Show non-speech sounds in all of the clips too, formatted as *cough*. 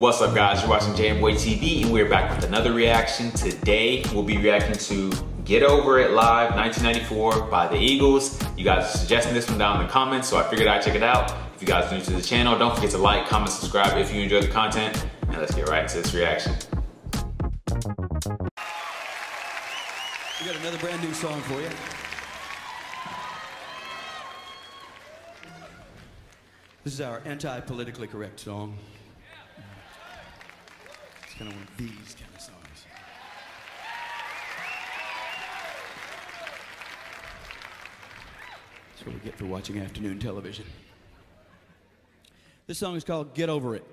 What's up guys, you're watching JMBoy TV and we're back with another reaction. Today we'll be reacting to Get Over It Live 1994 by the Eagles. You guys are suggesting this one down in the comments so I figured I'd check it out. If you guys are new to the channel, don't forget to like, comment, subscribe if you enjoy the content. And let's get right to this reaction. We got another brand new song for you. This is our anti-politically correct song. Kind of one of these kind of songs. That's what we get for watching afternoon television. This song is called Get Over It.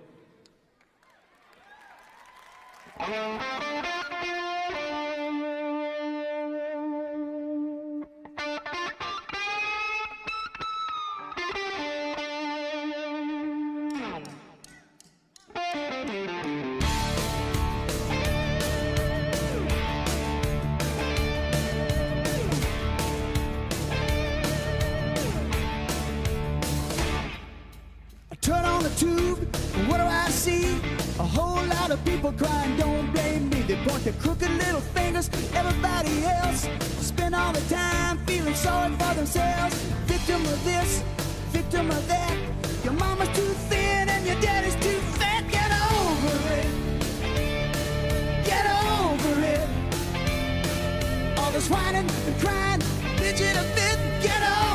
Turn on the tube, and what do I see? A whole lot of people crying, don't blame me. They point their crooked little fingers, everybody else. Spend all the time feeling sorry for themselves. Victim of this, victim of that. Your mama's too thin and your daddy's too fat. Get over it. Get over it. All this whining and crying, bitching a fit. Get over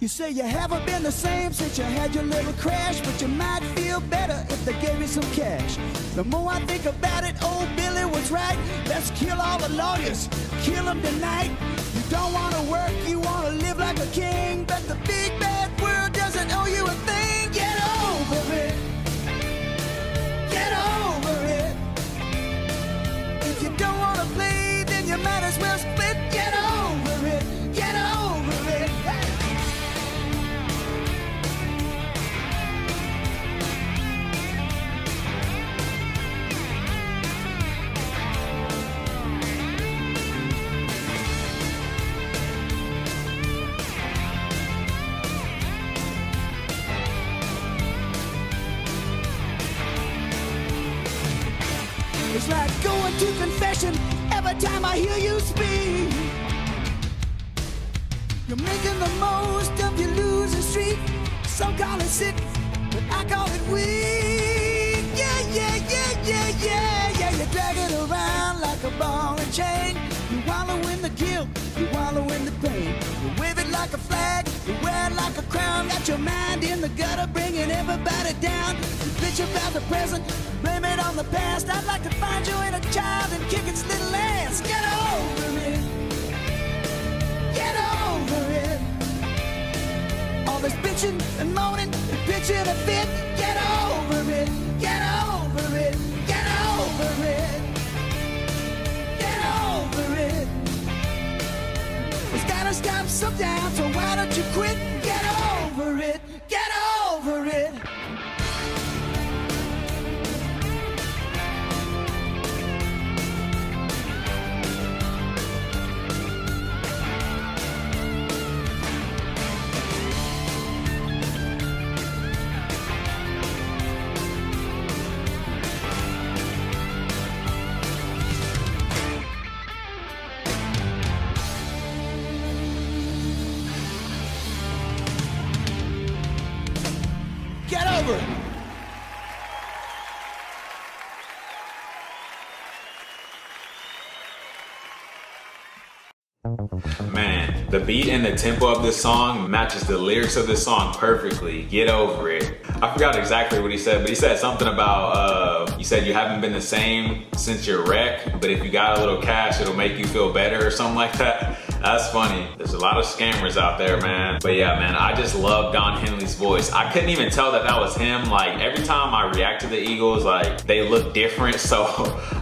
You say you haven't been the same since you had your little crash, but you might feel better if they gave you some cash. The more I think about it, old Billy was right. Let's kill all the lawyers, kill them tonight. You don't want to work, you want to live like a king, but the big bad It's like going to confession every time I hear you speak. You're making the most of your losing streak. Some call it sick, but I call it weak. Yeah, yeah, yeah, yeah, yeah, yeah. You drag it around like a ball and chain. You wallow in the guilt, you wallow in the pain. You wave it like a flag, you wear it like a crown. Got your mind in the gutter, bringing everybody down. You bitch about the present, the past. I'd like to find you in a child and kick its little ass. Get over it. Get over it. All this bitching and moaning and pitching a fit. Get over it. Get over it. Get over it. Get over it. It's gotta stop sometime, so why don't you quit? Get over Man, the beat and the tempo of this song matches the lyrics of this song perfectly. Get over it. I forgot exactly what he said, but he said something about, uh, you said you haven't been the same since your wreck, but if you got a little cash, it'll make you feel better or something like that. That's funny. There's a lot of scammers out there, man. But yeah, man, I just love Don Henley's voice. I couldn't even tell that that was him. Like every time I react to the Eagles, like they look different. *laughs* So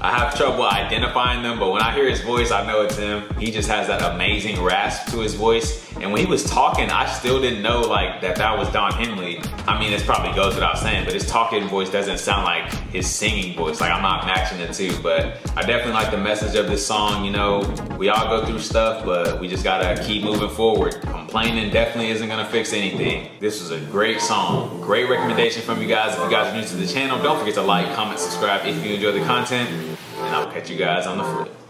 I have trouble identifying them. But when I hear his voice, I know it's him. He just has that amazing rasp to his voice. And when he was talking, I still didn't know like that that was Don Henley. I mean, this probably goes without saying, but his talking voice doesn't sound like his singing voice. Like I'm not matching the two, but I definitely like the message of this song. You know, we all go through stuff, but we just gotta keep moving forward. Complaining definitely isn't gonna fix anything. This was a great song. Great recommendation from you guys. If you guys are new to the channel, don't forget to like, comment, subscribe if you enjoy the content, and I'll catch you guys on the flip.